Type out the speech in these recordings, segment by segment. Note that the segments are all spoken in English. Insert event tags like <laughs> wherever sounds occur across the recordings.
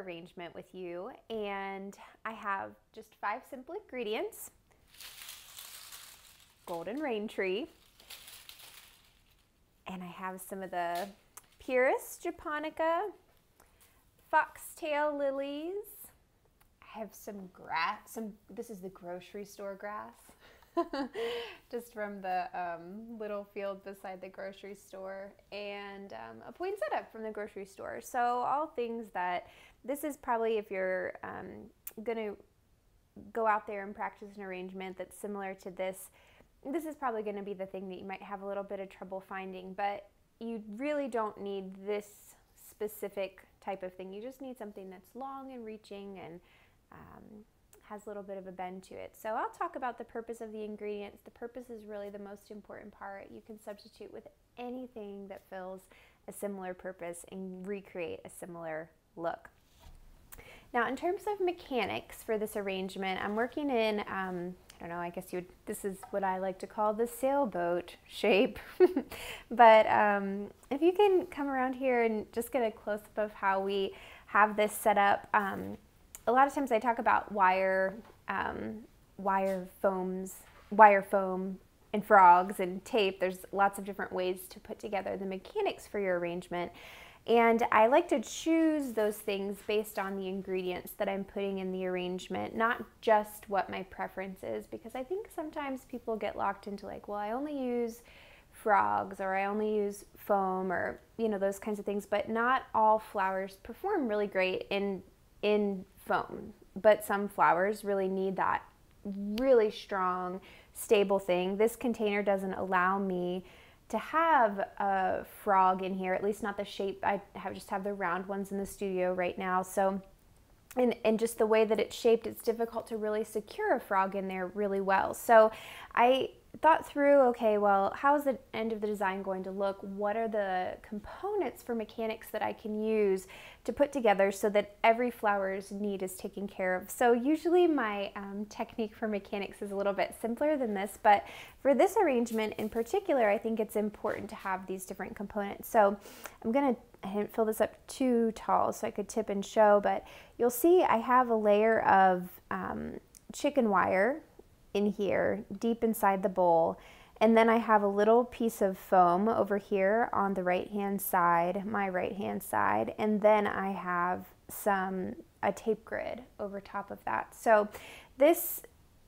arrangement with you, and I have just five simple ingredients golden rain tree, and I have some of the Pieris japonica, foxtail lilies. I have some grass, some, this is the grocery store grass. <laughs> just from the um, little field beside the grocery store, and um, a poinsettia from the grocery store. So, all things that this is probably if you're um, going to go out there and practice an arrangement that's similar to this, this is probably going to be the thing that you might have a little bit of trouble finding, but you really don't need this specific type of thing. You just need something that's long and reaching and um, has a little bit of a bend to it. So I'll talk about the purpose of the ingredients. The purpose is really the most important part. You can substitute with anything that fills a similar purpose and recreate a similar look. Now, in terms of mechanics for this arrangement, I'm working in, um, I don't know, I guess you would, this is what I like to call the sailboat shape. <laughs> but um, if you can come around here and just get a close up of how we have this set up, um, a lot of times I talk about wire, um, wire foams, wire foam and frogs and tape. There's lots of different ways to put together the mechanics for your arrangement. And I like to choose those things based on the ingredients that I'm putting in the arrangement, not just what my preference is, because I think sometimes people get locked into like, well, I only use frogs or I only use foam or, you know, those kinds of things. But not all flowers perform really great in in foam, but some flowers really need that really strong, stable thing. This container doesn't allow me to have a frog in here, at least not the shape. I have just have the round ones in the studio right now. So, and, and just the way that it's shaped, it's difficult to really secure a frog in there really well. So I thought through, okay, well, how's the end of the design going to look? What are the components for mechanics that I can use to put together so that every flower's need is taken care of? So usually my um, technique for mechanics is a little bit simpler than this, but for this arrangement in particular, I think it's important to have these different components. So I'm gonna, I didn't fill this up too tall so I could tip and show, but you'll see I have a layer of um, chicken wire in here, deep inside the bowl. And then I have a little piece of foam over here on the right hand side, my right hand side. And then I have some, a tape grid over top of that. So this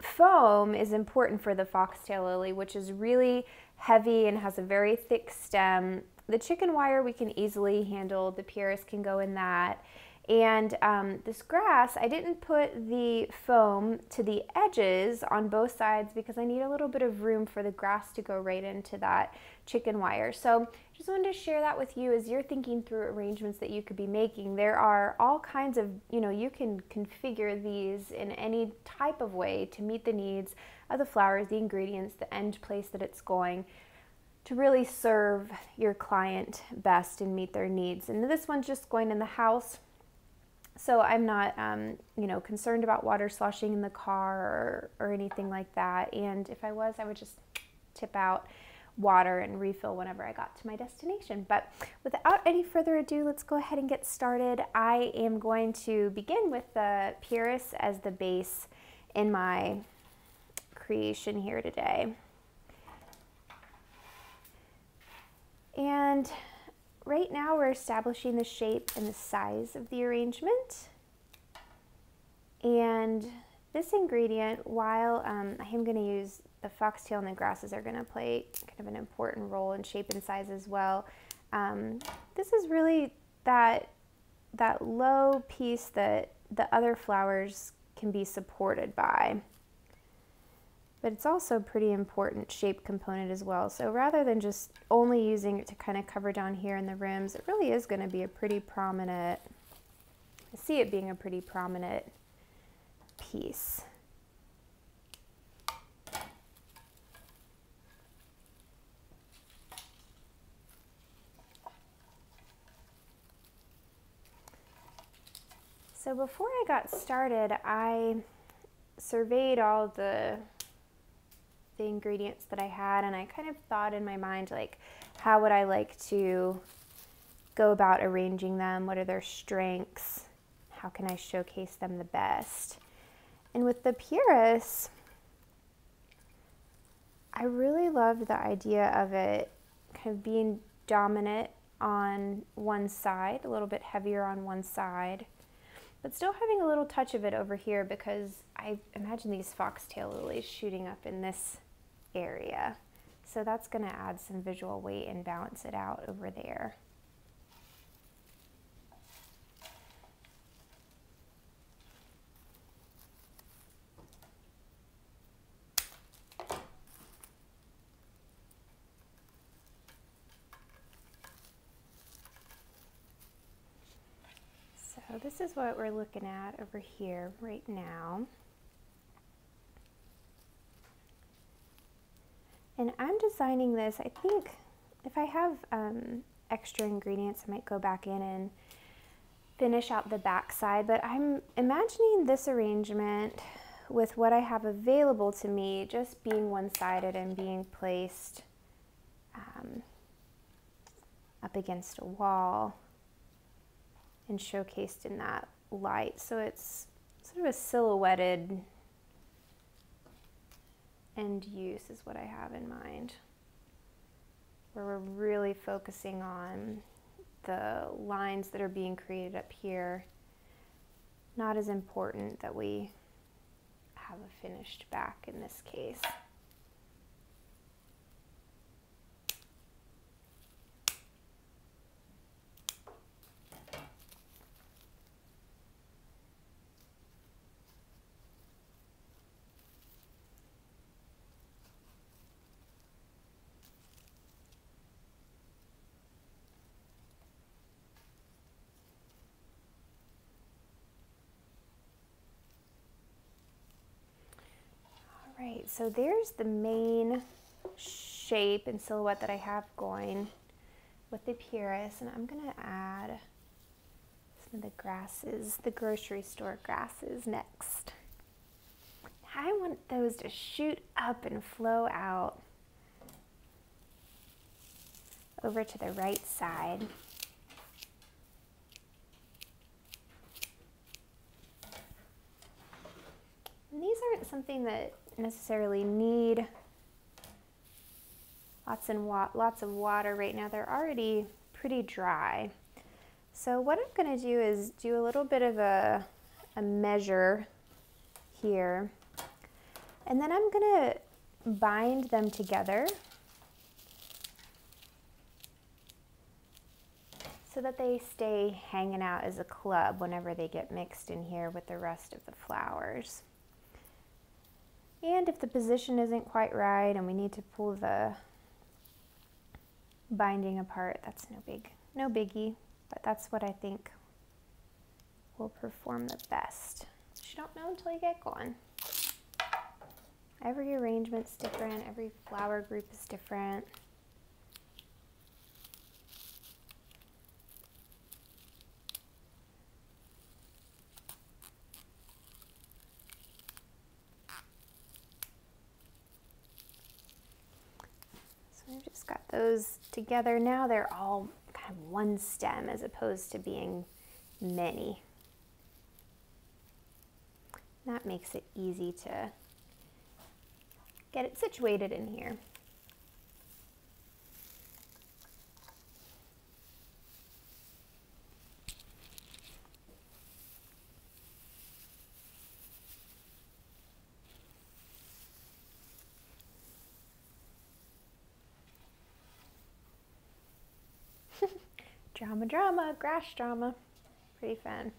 foam is important for the foxtail lily, which is really heavy and has a very thick stem. The chicken wire we can easily handle. The Pieris can go in that. And um, this grass, I didn't put the foam to the edges on both sides because I need a little bit of room for the grass to go right into that chicken wire. So I just wanted to share that with you as you're thinking through arrangements that you could be making. There are all kinds of, you know, you can configure these in any type of way to meet the needs of the flowers, the ingredients, the end place that it's going to really serve your client best and meet their needs. And this one's just going in the house so I'm not, um, you know, concerned about water sloshing in the car or, or anything like that. And if I was, I would just tip out water and refill whenever I got to my destination. But without any further ado, let's go ahead and get started. I am going to begin with the Pieris as the base in my creation here today. And right now we're establishing the shape and the size of the arrangement. And this ingredient, while um, I am going to use the foxtail and the grasses are going to play kind of an important role in shape and size as well. Um, this is really that that low piece that the other flowers can be supported by but it's also a pretty important shape component as well. So rather than just only using it to kind of cover down here in the rims, it really is going to be a pretty prominent, I see it being a pretty prominent piece. So before I got started, I surveyed all the the ingredients that I had and I kind of thought in my mind like how would I like to go about arranging them? What are their strengths? how can I showcase them the best? And with the Pieris, I really loved the idea of it kind of being dominant on one side, a little bit heavier on one side, but still having a little touch of it over here because I imagine these foxtail lilies shooting up in this area. So that's going to add some visual weight and balance it out over there. So this is what we're looking at over here right now. And I'm designing this, I think if I have um, extra ingredients, I might go back in and finish out the back side, but I'm imagining this arrangement with what I have available to me just being one-sided and being placed um, up against a wall and showcased in that light. So it's sort of a silhouetted end use is what I have in mind. Where we're really focusing on the lines that are being created up here. Not as important that we have a finished back in this case. right, so there's the main shape and silhouette that I have going with the Pieris, and I'm gonna add some of the grasses, the grocery store grasses next. I want those to shoot up and flow out over to the right side. And these aren't something that necessarily need lots and lots of water right now. They're already pretty dry. So what I'm going to do is do a little bit of a, a measure here. And then I'm going to bind them together so that they stay hanging out as a club whenever they get mixed in here with the rest of the flowers. And if the position isn't quite right and we need to pull the binding apart, that's no big, no biggie, but that's what I think will perform the best. You don't know until you get going. Every arrangement's different, every flower group is different. I've just got those together. Now they're all kind of one stem as opposed to being many. That makes it easy to get it situated in here. <laughs> drama, drama, grass drama. Pretty fun.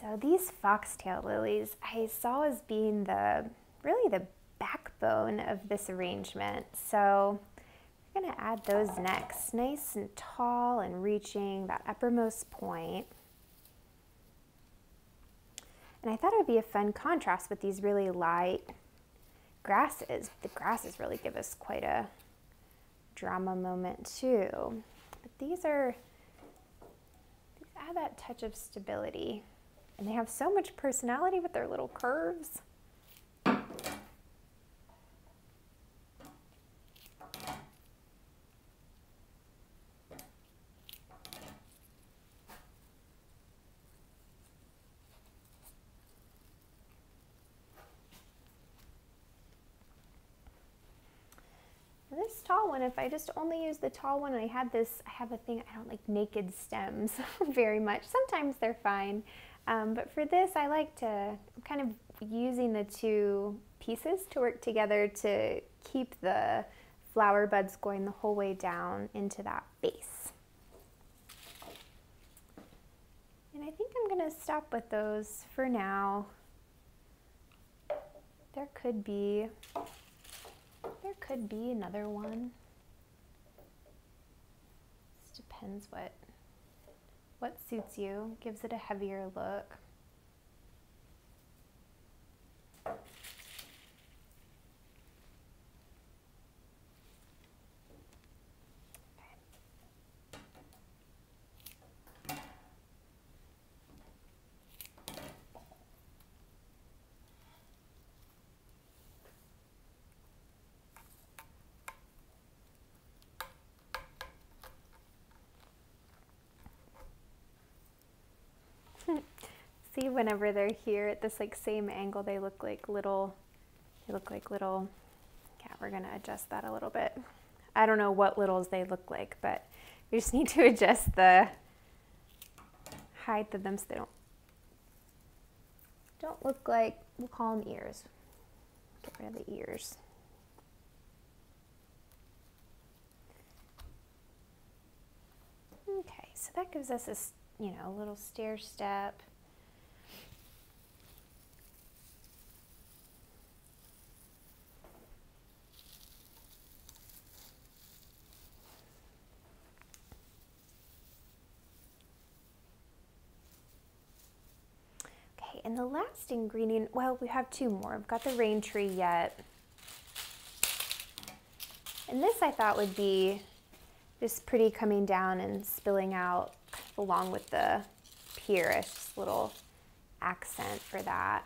So these foxtail lilies I saw as being the really the backbone of this arrangement. So we're gonna add those next. Nice and tall and reaching that uppermost point. And I thought it would be a fun contrast with these really light grasses. The grasses really give us quite a drama moment too. But these are, these add that touch of stability. And they have so much personality with their little curves. This tall one, if I just only use the tall one, I had this, I have a thing, I don't like naked stems <laughs> very much. Sometimes they're fine. Um, but for this, I like to, I'm kind of using the two pieces to work together to keep the flower buds going the whole way down into that base. And I think I'm to stop with those for now. There could be, could be another one. Just depends what, what suits you, gives it a heavier look. See, whenever they're here at this like same angle, they look like little, they look like little, yeah, we're gonna adjust that a little bit. I don't know what littles they look like, but we just <laughs> need to adjust the height of them so they don't, don't look like, we'll call them ears. Get rid of the ears. Okay, so that gives us a, you know, a little stair step. Okay, and the last ingredient, well, we have two more. I've got the rain tree yet. And this I thought would be just pretty coming down and spilling out along with the pieris, just little accent for that.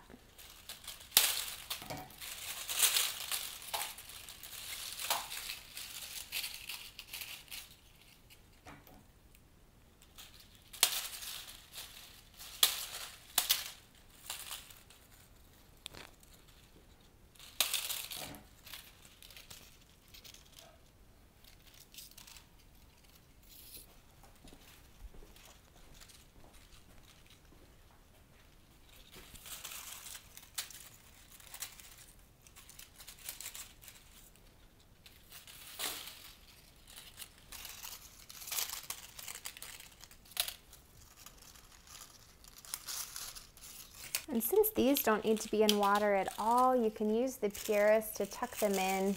And since these don't need to be in water at all, you can use the pieris to tuck them in.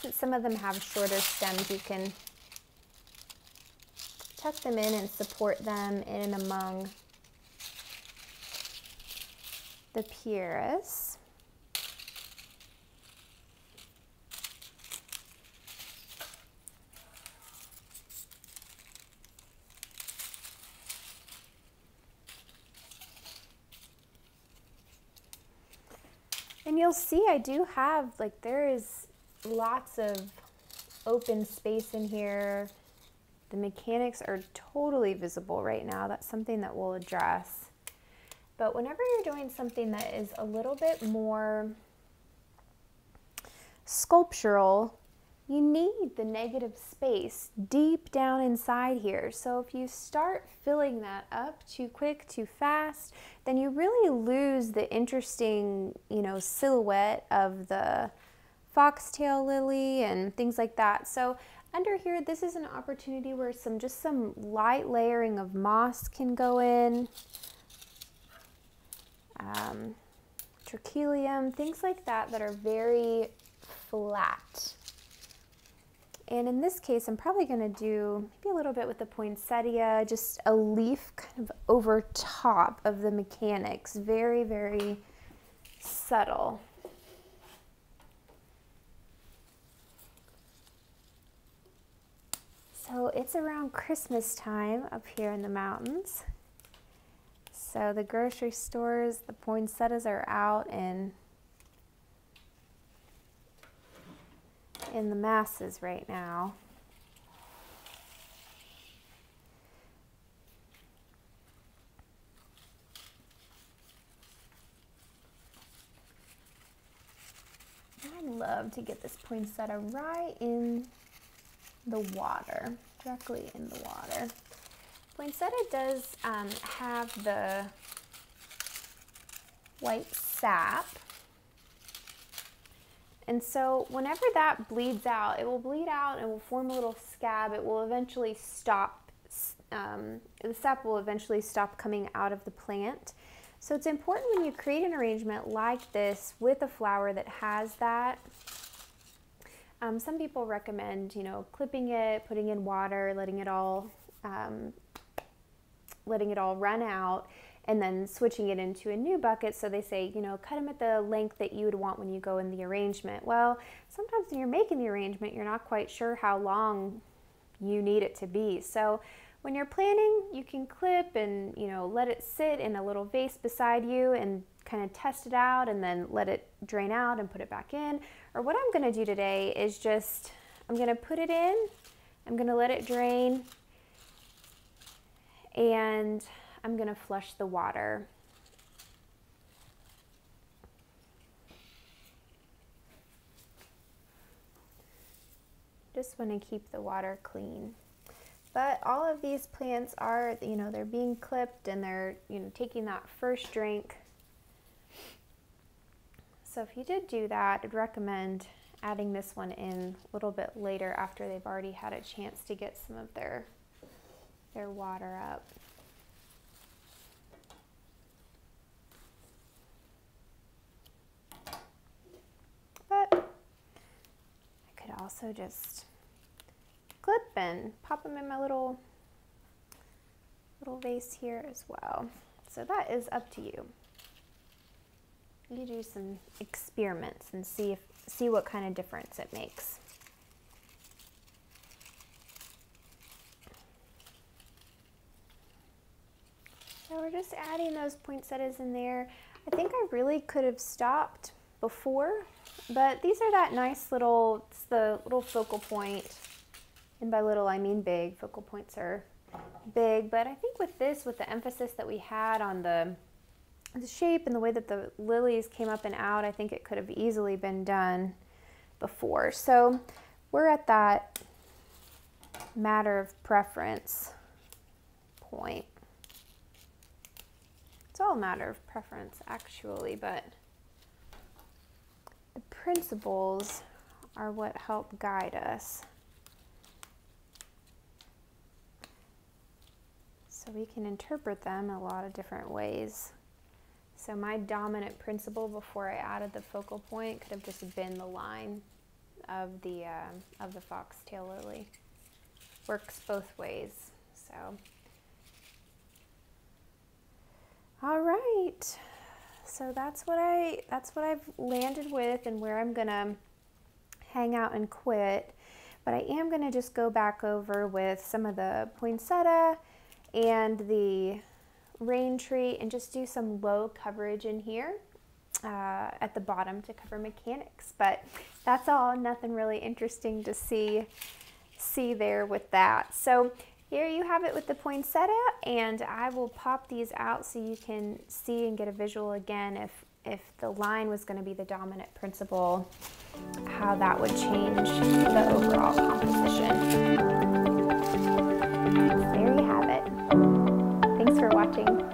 Since some of them have shorter stems, you can tuck them in and support them in among the pieris. And you'll see I do have, like, there is lots of open space in here. The mechanics are totally visible right now. That's something that we'll address. But whenever you're doing something that is a little bit more sculptural, you need the negative space deep down inside here. So if you start filling that up too quick, too fast, then you really lose the interesting, you know, silhouette of the foxtail lily and things like that. So under here, this is an opportunity where some just some light layering of moss can go in. Um, trachelium, things like that that are very flat. And in this case, I'm probably going to do maybe a little bit with the poinsettia, just a leaf kind of over top of the mechanics. Very, very subtle. So it's around Christmas time up here in the mountains. So the grocery stores, the poinsettias are out and in the masses right now. I'm love to get this poinsettia right in the water, directly in the water. Poinsettia does um, have the white sap. And so whenever that bleeds out, it will bleed out and will form a little scab. It will eventually stop, um, the sap will eventually stop coming out of the plant. So it's important when you create an arrangement like this with a flower that has that. Um, some people recommend, you know, clipping it, putting in water, letting it all, um, letting it all run out, and then switching it into a new bucket. So they say, you know, cut them at the length that you would want when you go in the arrangement. Well, sometimes when you're making the arrangement, you're not quite sure how long you need it to be. So when you're planning, you can clip and, you know, let it sit in a little vase beside you and kind of test it out and then let it drain out and put it back in. Or what I'm going to do today is just, I'm going to put it in, I'm going to let it drain, and I'm going to flush the water. Just want to keep the water clean. But all of these plants are, you know, they're being clipped and they're, you know, taking that first drink. So if you did do that, I'd recommend adding this one in a little bit later after they've already had a chance to get some of their, their water up. But I could also just clip and pop them in my little little vase here as well. So that is up to you. You do some experiments and see if see what kind of difference it makes. So we're just adding those poinsettias in there. I think I really could have stopped before, but these are that nice little, it's the little focal point. and by little, I mean big. Focal points are big, but I think with this, with the emphasis that we had on the, the shape and the way that the lilies came up and out, I think it could have easily been done before. So we're at that matter of preference point. It's all a matter of preference, actually, but principles are what help guide us. So we can interpret them a lot of different ways. So my dominant principle before I added the focal point could have just been the line of the uh, of the foxtail lily. Works both ways. So, all right. So that's what I that's what I've landed with, and where I'm gonna hang out and quit. But I am gonna just go back over with some of the poinsettia and the rain tree and just do some low coverage in here uh, at the bottom to cover mechanics. But that's all, nothing really interesting to see, see there with that. So here you have it with the poinsettia and I will pop these out so you can see and get a visual again if, if the line was gonna be the dominant principle, how that would change the overall composition. There you have it. Thanks for watching.